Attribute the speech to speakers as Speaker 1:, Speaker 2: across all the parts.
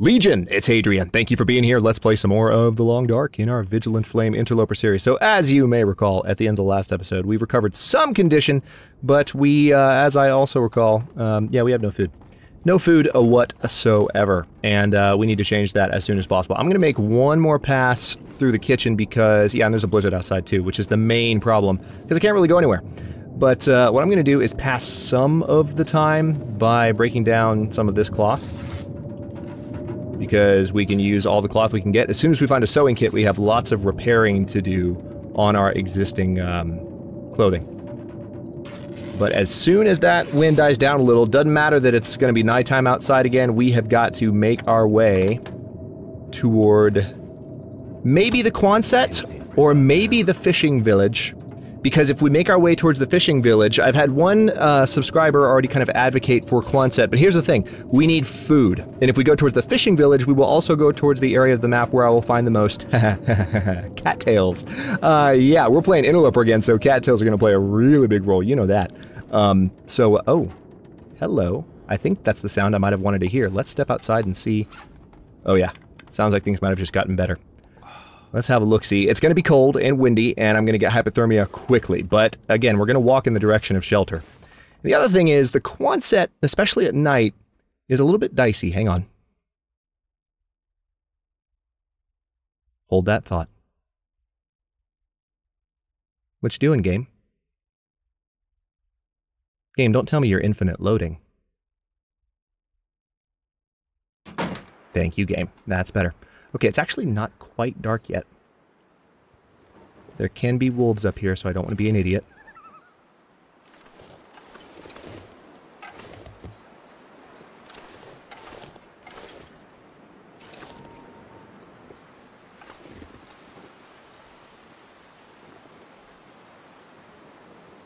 Speaker 1: Legion, it's Hadrian. Thank you for being here. Let's play some more of The Long Dark in our Vigilant Flame Interloper series. So, as you may recall, at the end of the last episode, we recovered some condition, but we, uh, as I also recall, um, yeah, we have no food. No food whatsoever, and uh, we need to change that as soon as possible. I'm going to make one more pass through the kitchen because, yeah, and there's a blizzard outside too, which is the main problem, because I can't really go anywhere. But uh, what I'm going to do is pass some of the time by breaking down some of this cloth because we can use all the cloth we can get. As soon as we find a sewing kit, we have lots of repairing to do on our existing um, clothing. But as soon as that wind dies down a little, doesn't matter that it's going to be nighttime outside again, we have got to make our way toward maybe the Quonset or maybe the fishing village because if we make our way towards the fishing village, I've had one uh, subscriber already kind of advocate for Quonset, but here's the thing we need food. And if we go towards the fishing village, we will also go towards the area of the map where I will find the most cattails. Uh, yeah, we're playing Interloper again, so cattails are going to play a really big role. You know that. Um, so, oh, hello. I think that's the sound I might have wanted to hear. Let's step outside and see. Oh, yeah. Sounds like things might have just gotten better. Let's have a look-see. It's going to be cold and windy, and I'm going to get hypothermia quickly. But again, we're going to walk in the direction of shelter. The other thing is the Quonset, especially at night, is a little bit dicey. Hang on. Hold that thought. What you doing, game? Game, don't tell me you're infinite loading. Thank you, game. That's better. Okay, it's actually not quite dark yet. There can be wolves up here, so I don't want to be an idiot.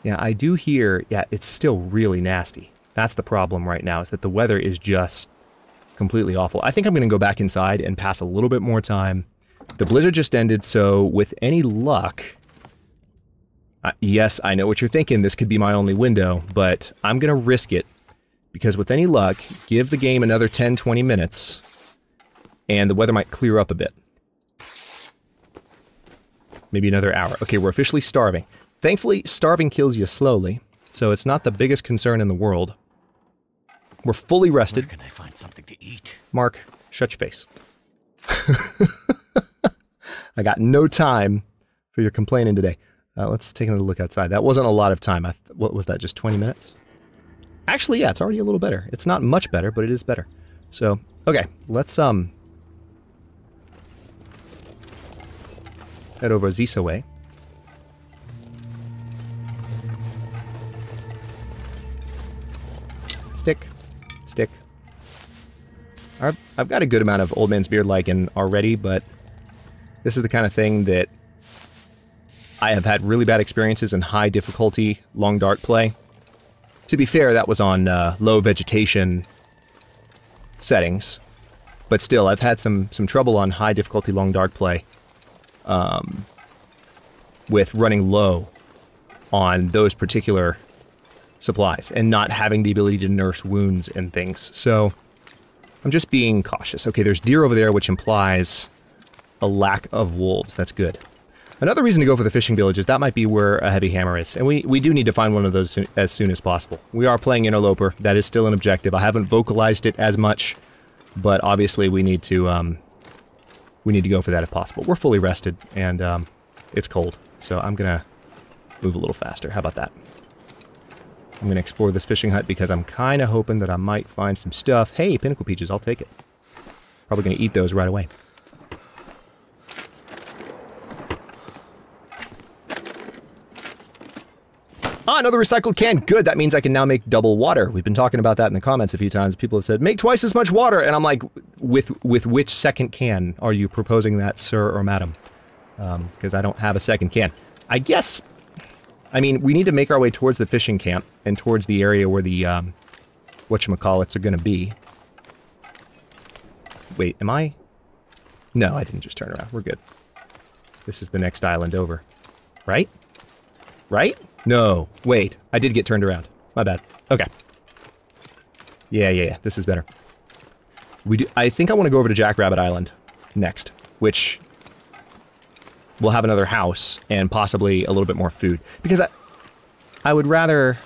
Speaker 1: Yeah, I do hear, yeah, it's still really nasty. That's the problem right now, is that the weather is just completely awful. I think I'm going to go back inside and pass a little bit more time. The blizzard just ended, so with any luck... Uh, yes, I know what you're thinking. This could be my only window, but I'm going to risk it. Because with any luck, give the game another 10, 20 minutes, and the weather might clear up a bit. Maybe another hour. Okay, we're officially starving. Thankfully, starving kills you slowly, so it's not the biggest concern in the world. We're fully rested.
Speaker 2: Where can I find something to eat?
Speaker 1: Mark, shut your face. I got no time for your complaining today. Uh, let's take another look outside. That wasn't a lot of time. I what was that? Just 20 minutes? Actually, yeah, it's already a little better. It's not much better, but it is better. So, okay, let's um head over Zisa way. Stick. I've, I've got a good amount of Old Man's Beard lichen already, but this is the kind of thing that I have had really bad experiences in high difficulty long dark play. To be fair, that was on uh, low vegetation settings, but still, I've had some some trouble on high difficulty long dark play um, with running low on those particular supplies and not having the ability to nurse wounds and things. So I'm just being cautious. Okay, there's deer over there, which implies a lack of wolves. That's good. Another reason to go for the fishing village is that might be where a heavy hammer is, and we, we do need to find one of those as soon as possible. We are playing Interloper. That is still an objective. I haven't vocalized it as much, but obviously we need to um, we need to go for that if possible. We're fully rested, and um, it's cold, so I'm gonna move a little faster. How about that? I'm going to explore this fishing hut because I'm kind of hoping that I might find some stuff. Hey, pinnacle peaches, I'll take it. Probably going to eat those right away. Ah, another recycled can. Good. That means I can now make double water. We've been talking about that in the comments a few times. People have said, make twice as much water. And I'm like, with with which second can are you proposing that, sir or madam? Because um, I don't have a second can. I guess I mean, we need to make our way towards the fishing camp and towards the area where the, um, whatchamacallits are going to be. Wait, am I? No, I didn't just turn around. We're good. This is the next island over. Right? Right? No. Wait. I did get turned around. My bad. Okay. Yeah, yeah, yeah. This is better. We do, I think I want to go over to Jackrabbit Island next, which will have another house and possibly a little bit more food. Because I, I would rather...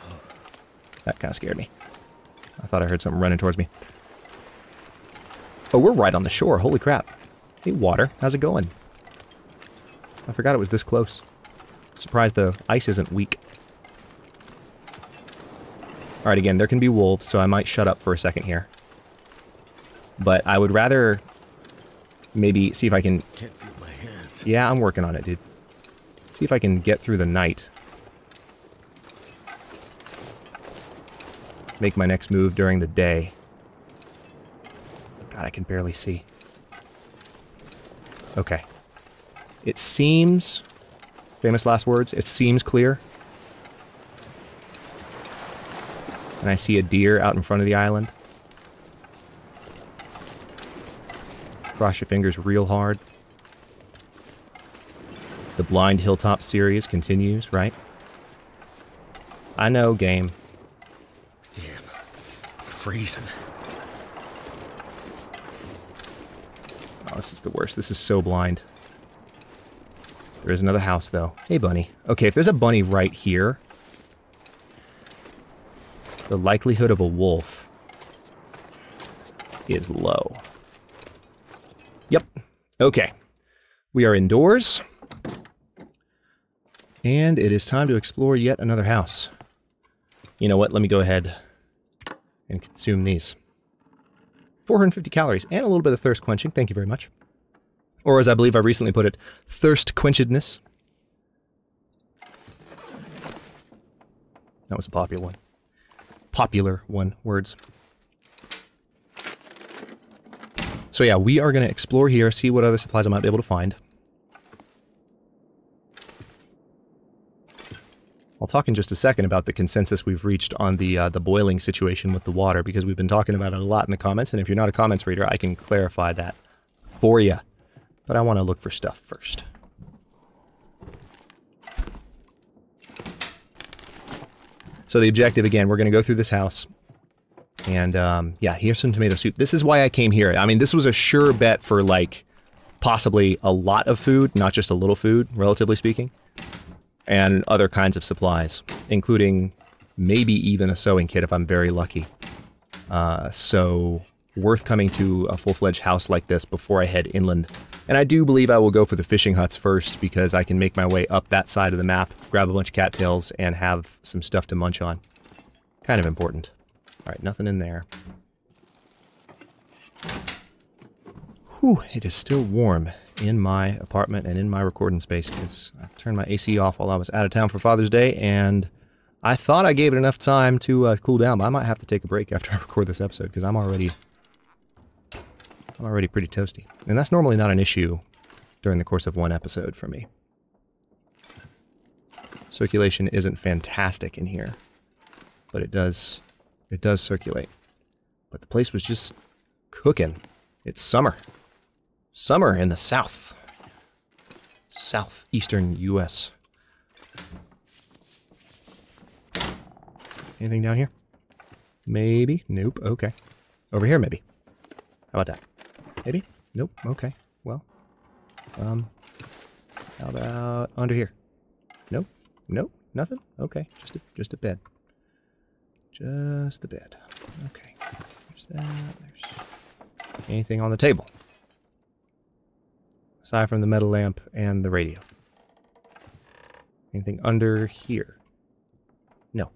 Speaker 1: That kind of scared me. I thought I heard something running towards me. Oh, we're right on the shore. Holy crap. Hey, water. How's it going? I forgot it was this close. Surprised the ice isn't weak. Alright, again, there can be wolves, so I might shut up for a second here. But I would rather maybe see if I can... Yeah, I'm working on it, dude. See if I can get through the night. Make my next move during the day. God, I can barely see. Okay. It seems... Famous last words. It seems clear. And I see a deer out in front of the island. Cross your fingers real hard. The Blind Hilltop series continues, right? I know, game.
Speaker 2: Damn. Freezing.
Speaker 1: Oh, this is the worst. This is so blind. There is another house, though. Hey, bunny. Okay, if there's a bunny right here, the likelihood of a wolf is low. Yep. Okay. We are indoors. And it is time to explore yet another house. You know what? Let me go ahead and consume these. 450 calories and a little bit of thirst quenching. Thank you very much. Or as I believe I recently put it, thirst quenchedness. That was a popular one. Popular one, words. So yeah, we are going to explore here, see what other supplies I might be able to find. I'll talk in just a second about the consensus we've reached on the uh, the boiling situation with the water because we've been talking about it a lot in the comments. And if you're not a comments reader, I can clarify that for you. But I want to look for stuff first. So the objective again, we're going to go through this house. And um, yeah, here's some tomato soup. This is why I came here. I mean, this was a sure bet for like possibly a lot of food, not just a little food, relatively speaking and other kinds of supplies, including maybe even a sewing kit if I'm very lucky. Uh, so, worth coming to a full fledged house like this before I head inland. And I do believe I will go for the fishing huts first because I can make my way up that side of the map, grab a bunch of cattails, and have some stuff to munch on. Kind of important. Alright, nothing in there. Whew, it is still warm in my apartment and in my recording space because I turned my AC off while I was out of town for Father's Day, and I thought I gave it enough time to uh, cool down, but I might have to take a break after I record this episode because I'm already I'm already pretty toasty. And that's normally not an issue during the course of one episode for me. Circulation isn't fantastic in here, but it does it does circulate. But the place was just cooking. It's summer. Summer in the south. Southeastern U.S. Anything down here? Maybe. Nope. Okay. Over here, maybe. How about that? Maybe? Nope. Okay. Well. Um. How about under here? Nope. Nope. Nothing? Okay. Just a, just a bed. Just the bed. Okay. There's that. There's anything on the table aside from the metal lamp and the radio. Anything under here? No.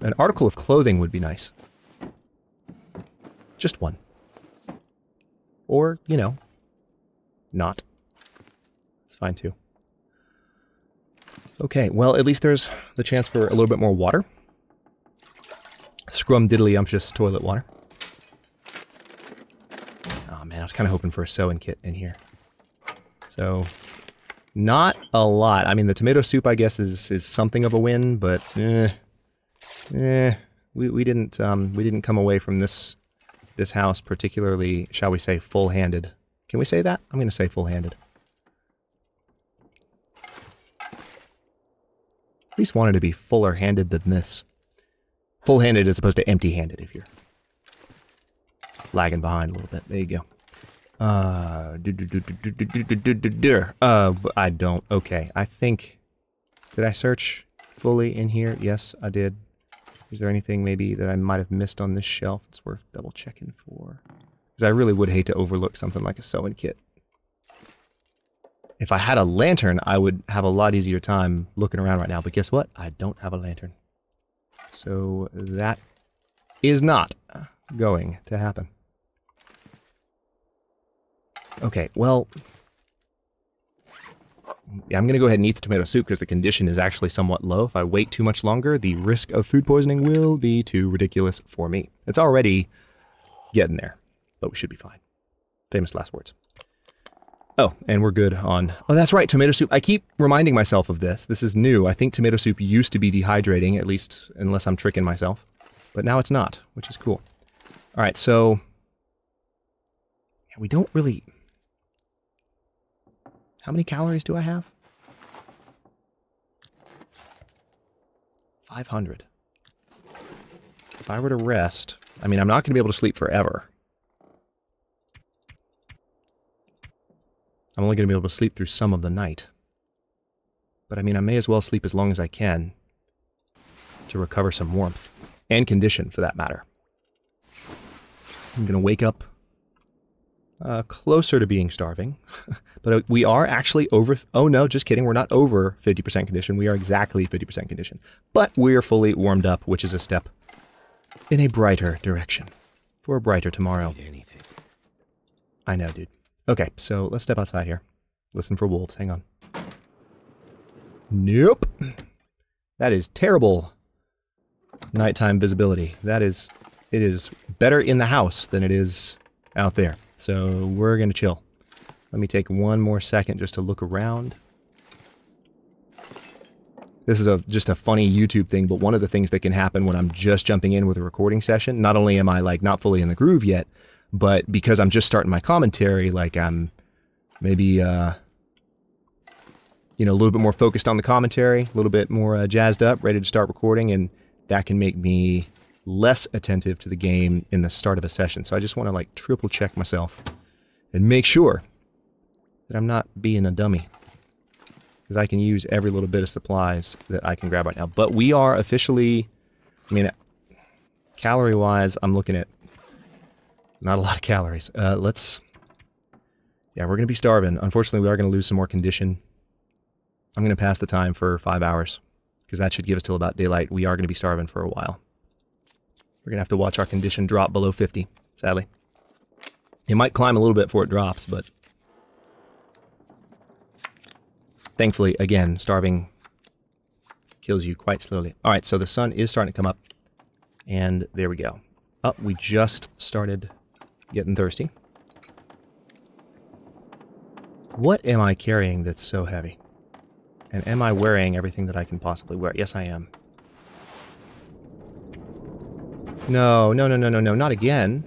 Speaker 1: An article of clothing would be nice. Just one. Or, you know, not. It's fine too. Okay, well, at least there's the chance for a little bit more water. Scrum diddly umptious toilet water was kind of hoping for a sewing kit in here. So, not a lot. I mean, the tomato soup, I guess, is is something of a win, but eh, eh, we we didn't um we didn't come away from this this house particularly, shall we say, full-handed. Can we say that? I'm going to say full-handed. At least wanted to be fuller-handed than this. full-handed as opposed to empty-handed if you're lagging behind a little bit. There you go. Uh, do, do, do, uh, I don't. Okay, I think. Did I search fully in here? Yes, I did. Is there anything maybe that I might have missed on this shelf that's worth double checking for? Because I really would hate to overlook something like a sewing kit. If I had a lantern, I would have a lot easier time looking around right now. But guess what? I don't have a lantern. So that is not going to happen. Okay, well... I'm going to go ahead and eat the tomato soup because the condition is actually somewhat low. If I wait too much longer, the risk of food poisoning will be too ridiculous for me. It's already getting there, but we should be fine. Famous last words. Oh, and we're good on... Oh, that's right, tomato soup. I keep reminding myself of this. This is new. I think tomato soup used to be dehydrating, at least unless I'm tricking myself. But now it's not, which is cool. All right, so... Yeah, we don't really... How many calories do I have? 500. If I were to rest... I mean, I'm not going to be able to sleep forever. I'm only going to be able to sleep through some of the night. But I mean, I may as well sleep as long as I can to recover some warmth and condition for that matter. I'm going to wake up uh, closer to being starving, but uh, we are actually over. Oh no, just kidding. We're not over 50% condition. We are exactly 50% condition, but we are fully warmed up, which is a step in a brighter direction for a brighter tomorrow.
Speaker 2: anything.
Speaker 1: I know, dude. Okay, so let's step outside here. Listen for wolves. Hang on. Nope. That is terrible nighttime visibility. That is, it is better in the house than it is out there. So we're going to chill. Let me take one more second just to look around. This is a just a funny YouTube thing, but one of the things that can happen when I'm just jumping in with a recording session, not only am I like not fully in the groove yet, but because I'm just starting my commentary, like I'm maybe uh, you know a little bit more focused on the commentary, a little bit more uh, jazzed up, ready to start recording, and that can make me less attentive to the game in the start of a session. So I just want to like triple check myself and make sure that I'm not being a dummy. Because I can use every little bit of supplies that I can grab right now. But we are officially, I mean, calorie-wise, I'm looking at not a lot of calories. Uh, let's... Yeah, we're going to be starving. Unfortunately, we are going to lose some more condition. I'm going to pass the time for five hours. Because that should give us till about daylight. We are going to be starving for a while. We're going to have to watch our condition drop below 50, sadly. It might climb a little bit before it drops, but... Thankfully, again, starving kills you quite slowly. Alright, so the sun is starting to come up. And there we go. Oh, we just started getting thirsty. What am I carrying that's so heavy? And am I wearing everything that I can possibly wear? Yes, I am. No, no, no, no, no, no, not again.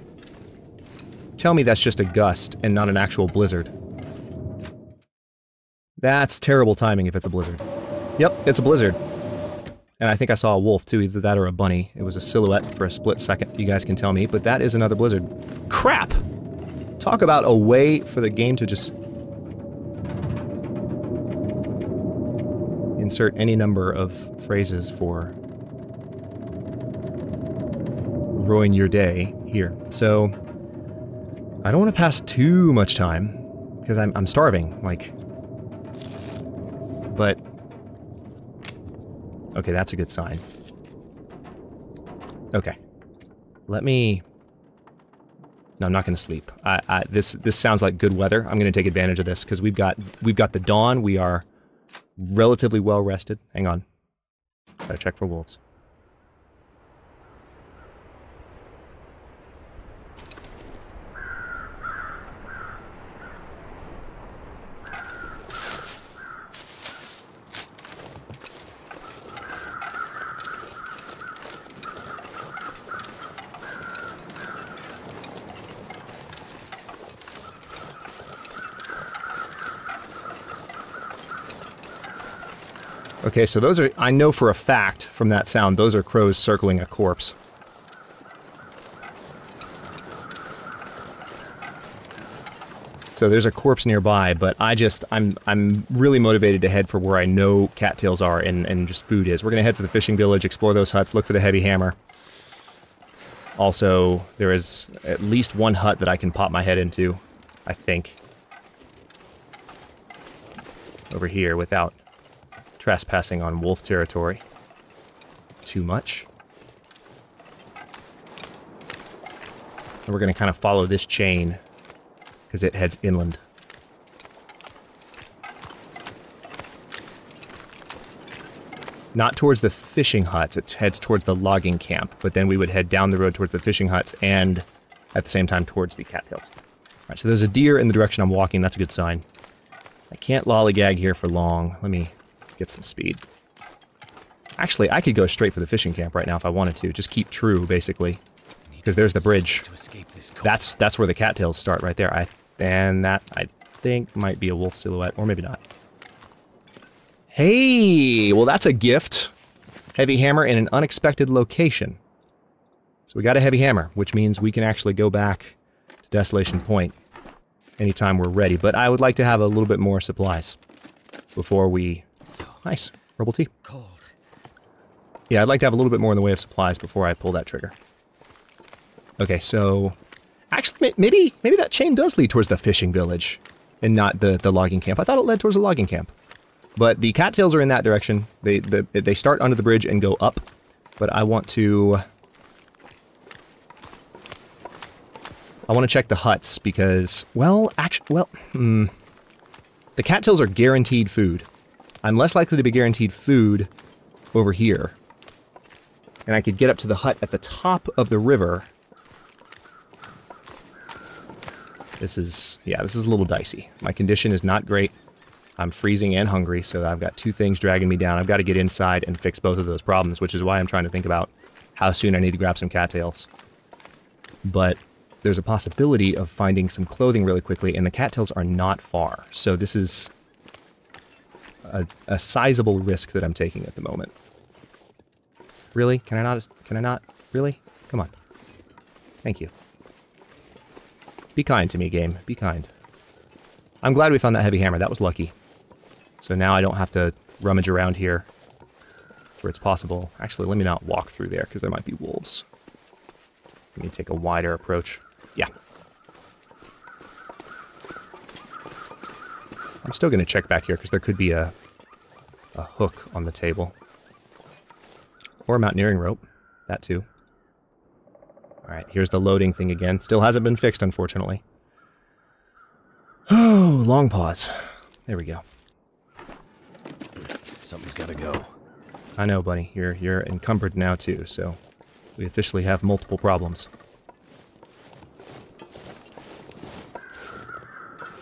Speaker 1: Tell me that's just a gust and not an actual blizzard. That's terrible timing if it's a blizzard. Yep, it's a blizzard. And I think I saw a wolf too, either that or a bunny. It was a silhouette for a split second, you guys can tell me, but that is another blizzard. Crap! Talk about a way for the game to just... Insert any number of phrases for ruin your day here. So, I don't want to pass too much time, because I'm, I'm starving, like... But Okay, that's a good sign. Okay. Let me... No, I'm not going to sleep. I, I, this this sounds like good weather. I'm going to take advantage of this because we've got we've got the dawn. We are relatively well rested. Hang on. Gotta check for wolves. Okay, so those are, I know for a fact from that sound, those are crows circling a corpse. So there's a corpse nearby, but I just, I'm I'm really motivated to head for where I know cattails are and, and just food is. We're going to head for the fishing village, explore those huts, look for the heavy hammer. Also, there is at least one hut that I can pop my head into, I think. Over here without trespassing on wolf territory. Too much. And we're going to kind of follow this chain because it heads inland. Not towards the fishing huts, it heads towards the logging camp, but then we would head down the road towards the fishing huts and at the same time towards the cattails. Alright, so there's a deer in the direction I'm walking, that's a good sign. I can't lollygag here for long. Let me get some speed. Actually, I could go straight for the fishing camp right now if I wanted to. Just keep true, basically. Because there's the bridge.
Speaker 2: To escape this cold.
Speaker 1: That's that's where the cattails start right there. I and that I think might be a wolf silhouette, or maybe not. Hey, well that's a gift. Heavy hammer in an unexpected location. So we got a heavy hammer, which means we can actually go back to Desolation Point anytime we're ready. But I would like to have a little bit more supplies before we. Nice herbal tea.
Speaker 2: cold.
Speaker 1: Yeah, I'd like to have a little bit more in the way of supplies before I pull that trigger. Okay, so actually, maybe maybe that chain does lead towards the fishing village, and not the the logging camp. I thought it led towards the logging camp, but the cattails are in that direction. They the, they start under the bridge and go up, but I want to. I want to check the huts because, well, actually, well, hmm. The cattails are guaranteed food. I'm less likely to be guaranteed food over here. And I could get up to the hut at the top of the river. This is, yeah, this is a little dicey. My condition is not great. I'm freezing and hungry, so I've got two things dragging me down. I've got to get inside and fix both of those problems, which is why I'm trying to think about how soon I need to grab some cattails. But there's a possibility of finding some clothing really quickly, and the cattails are not far. So this is a, a sizable risk that I'm taking at the moment. Really? Can I not? Can I not? Really? Come on. Thank you. Be kind to me, game. Be kind. I'm glad we found that heavy hammer. That was lucky. So now I don't have to rummage around here where it's possible. Actually, let me not walk through there because there might be wolves. Let me take a wider approach. Yeah. I'm still going to check back here because there could be a, a hook on the table. Or a mountaineering rope. That too. Alright, here's the loading thing again. Still hasn't been fixed, unfortunately. Oh, long pause. There we go.
Speaker 2: Something's gotta go.
Speaker 1: I know, buddy. You're you're encumbered now too, so we officially have multiple problems.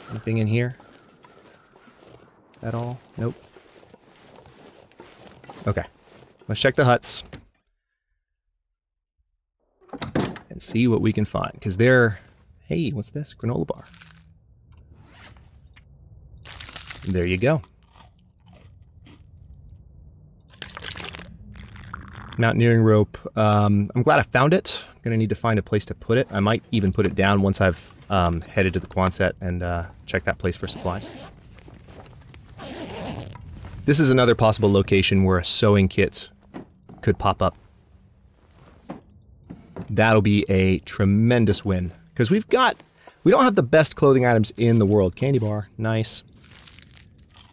Speaker 1: Anything in here? At all? Nope. Okay. Let's check the huts. And see what we can find. Because they're... Hey, what's this? Granola bar. There you go. Mountaineering rope. Um, I'm glad I found it. I'm gonna need to find a place to put it. I might even put it down once I've um, headed to the Quonset and uh, check that place for supplies. This is another possible location where a sewing kit could pop up. That'll be a tremendous win because we've got we don't have the best clothing items in the world. Candy bar, nice.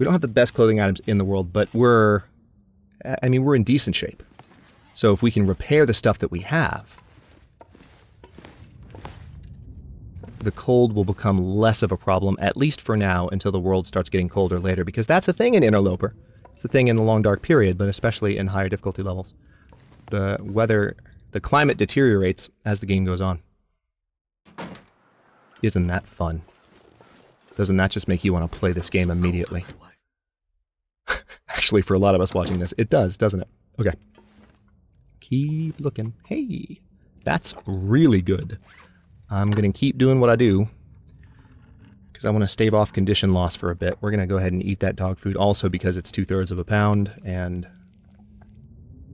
Speaker 1: We don't have the best clothing items in the world, but we're I mean we're in decent shape. So if we can repair the stuff that we have, the cold will become less of a problem, at least for now, until the world starts getting colder later, because that's a thing in Interloper. It's a thing in the long dark period, but especially in higher difficulty levels. The weather, the climate deteriorates as the game goes on. Isn't that fun? Doesn't that just make you want to play this game immediately? Actually, for a lot of us watching this, it does, doesn't it? Okay. Keep looking. Hey, that's really good. I'm going to keep doing what I do. Because I want to stave off condition loss for a bit. We're going to go ahead and eat that dog food also because it's two-thirds of a pound, and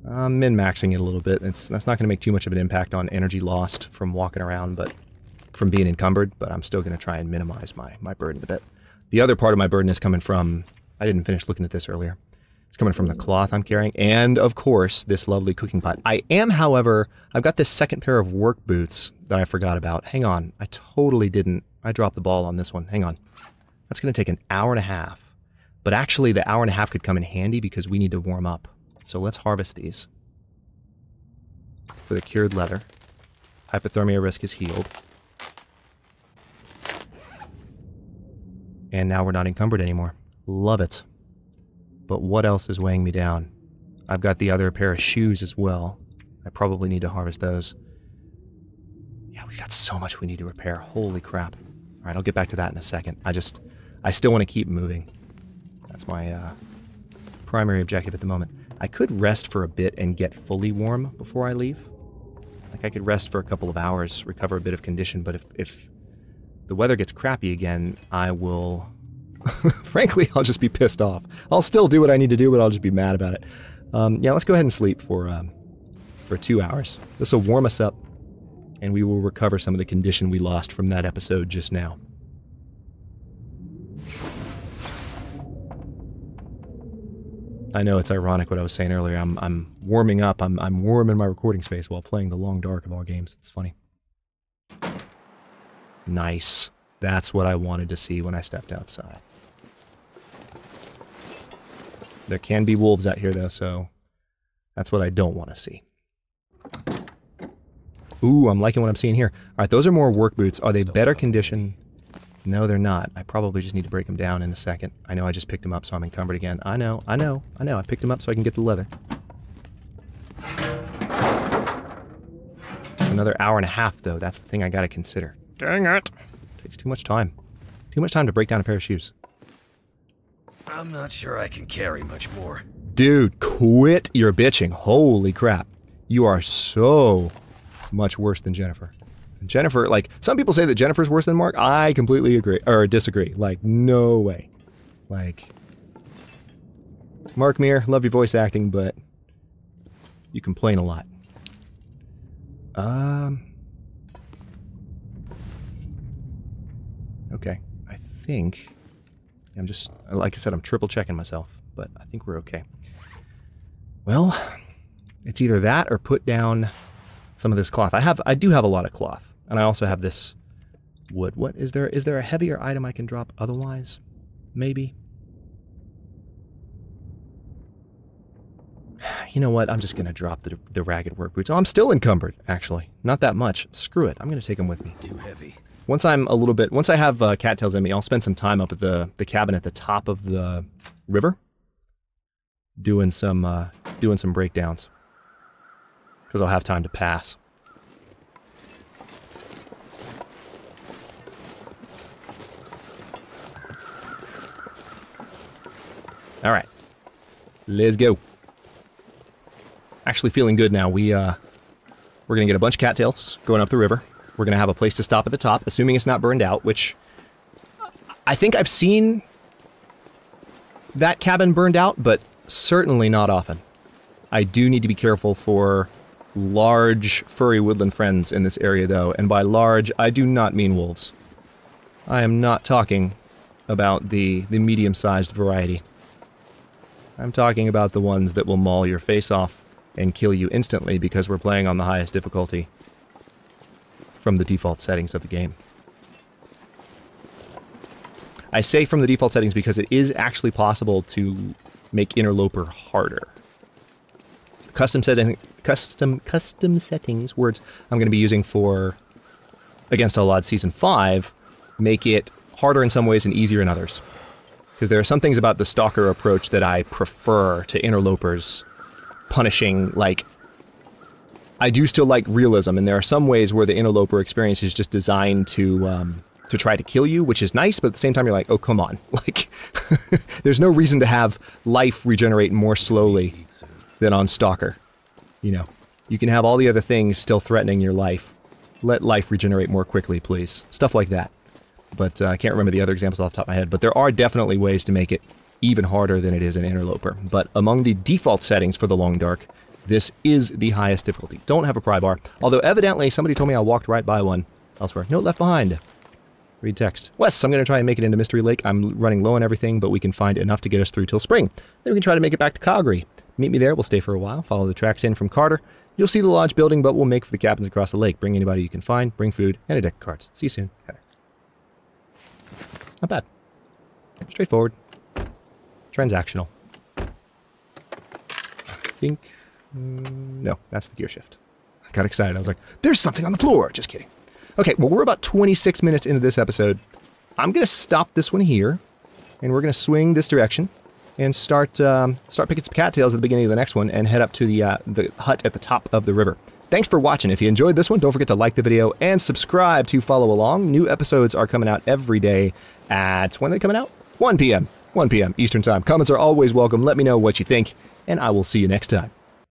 Speaker 1: I'm min-maxing it a little bit. It's, that's not going to make too much of an impact on energy lost from walking around, but from being encumbered, but I'm still going to try and minimize my, my burden a bit. The other part of my burden is coming from, I didn't finish looking at this earlier, it's coming from the cloth I'm carrying, and of course, this lovely cooking pot. I am, however, I've got this second pair of work boots that I forgot about. Hang on, I totally didn't. I dropped the ball on this one. Hang on. That's going to take an hour and a half. But actually, the hour and a half could come in handy because we need to warm up. So let's harvest these. For the cured leather. Hypothermia risk is healed. And now we're not encumbered anymore. Love it. But what else is weighing me down? I've got the other pair of shoes as well. I probably need to harvest those. Yeah, we got so much we need to repair. Holy crap. Alright, I'll get back to that in a second. I just, I still want to keep moving. That's my uh, primary objective at the moment. I could rest for a bit and get fully warm before I leave. Like I could rest for a couple of hours, recover a bit of condition, but if, if the weather gets crappy again, I will frankly, I'll just be pissed off. I'll still do what I need to do, but I'll just be mad about it. Um, yeah, let's go ahead and sleep for um, for two hours. This will warm us up, and we will recover some of the condition we lost from that episode just now. I know it's ironic what I was saying earlier. I'm I'm warming up. I'm I'm warm in my recording space while playing the long dark of all games. It's funny. Nice. That's what I wanted to see when I stepped outside. There can be wolves out here, though, so that's what I don't want to see. Ooh, I'm liking what I'm seeing here. All right, those are more work boots. Are they better condition? No, they're not. I probably just need to break them down in a second. I know I just picked them up, so I'm encumbered again. I know, I know, I know. I picked them up so I can get the leather. It's another hour and a half, though. That's the thing I gotta consider. Dang it. Takes too much time. Too much time to break down a pair of shoes.
Speaker 2: I'm not sure I can carry much more.
Speaker 1: Dude, quit your bitching. Holy crap. You are so much worse than Jennifer. Jennifer, like, some people say that Jennifer's worse than Mark. I completely agree, or disagree. Like, no way. Like, Mark Meer, love your voice acting, but you complain a lot. Um. Okay, I think I'm just, like I said, I'm triple checking myself, but I think we're okay. Well, it's either that or put down some of this cloth. I have, I do have a lot of cloth, and I also have this wood. What is there? Is there a heavier item I can drop otherwise? Maybe. You know what? I'm just gonna drop the the ragged work boots. Oh, I'm still encumbered. Actually, not that much. Screw it. I'm gonna take them with me.
Speaker 2: Too heavy.
Speaker 1: Once I'm a little bit, once I have uh, cattails in me, I'll spend some time up at the the cabin at the top of the river, doing some uh, doing some breakdowns, because I'll have time to pass. All right, let's go. Actually, feeling good now. We uh, we're gonna get a bunch of cattails going up the river. We're going to have a place to stop at the top, assuming it's not burned out, which I think I've seen that cabin burned out, but certainly not often. I do need to be careful for large furry woodland friends in this area, though, and by large, I do not mean wolves. I am not talking about the, the medium sized variety. I'm talking about the ones that will maul your face off and kill you instantly because we're playing on the highest difficulty from the default settings of the game. I say from the default settings because it is actually possible to make Interloper harder. Custom setting, custom custom settings words I'm going to be using for Against All Odds Season 5 make it harder in some ways and easier in others. Because there are some things about the Stalker approach that I prefer to Interlopers punishing, like, I do still like realism, and there are some ways where the interloper experience is just designed to um, to try to kill you, which is nice, but at the same time you're like, oh come on, like there's no reason to have life regenerate more slowly than on Stalker. You know, you can have all the other things still threatening your life. Let life regenerate more quickly, please. Stuff like that. but uh, I can't remember the other examples off the top of my head. But there are definitely ways to make it even harder than it is in Interloper. But among the default settings for the Long Dark, this is the highest difficulty. Don't have a pry bar, although evidently somebody told me I walked right by one elsewhere. Note left behind. Read text. Wes, I'm going to try and make it into Mystery Lake. I'm running low on everything, but we can find enough to get us through till spring. Then we can try to make it back to Calgary. Meet me there. We'll stay for a while. Follow the tracks in from Carter. You'll see the lodge building, but we'll make for the cabins across the lake. Bring anybody you can find. Bring food and a deck of cards. See you soon. Not bad. Straightforward. Transactional. I think... mm, no, that's the gear shift. I got excited. I was like, there's something on the floor. Just kidding. Okay, well, we're about 26 minutes into this episode. I'm going to stop this one here, and we're going to swing this direction and start um, start picking some cattails at the beginning of the next one and head up to the, uh, the hut at the top of the river. Thanks for watching. If you enjoyed this one, don't forget to like the video and subscribe to follow along. New episodes are coming out every day at, when are they coming out? 1 p.m. 1 p.m. Eastern Time. Comments are always welcome. Let me know what you think, and I will see you next time.